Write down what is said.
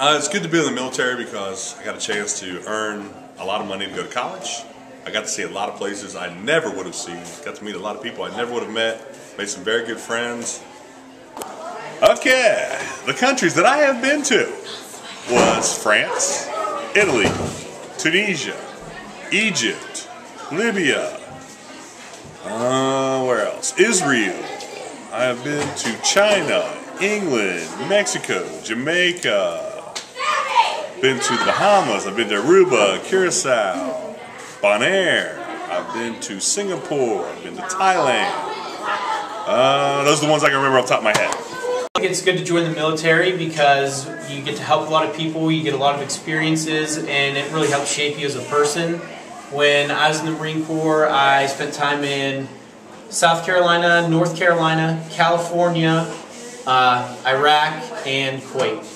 Uh, it's good to be in the military because I got a chance to earn a lot of money to go to college. I got to see a lot of places I never would have seen. Got to meet a lot of people I never would have met. Made some very good friends. Okay, the countries that I have been to was France, Italy, Tunisia, Egypt, Libya. Uh, where else? Israel. I have been to China, England, Mexico, Jamaica. Been to the Bahamas. I've been to Aruba, Curacao, Bonaire. I've been to Singapore. I've been to Thailand. Uh, those are the ones I can remember off the top of my head. It's good to join the military because you get to help a lot of people, you get a lot of experiences, and it really helps shape you as a person. When I was in the Marine Corps, I spent time in South Carolina, North Carolina, California, uh, Iraq, and Kuwait.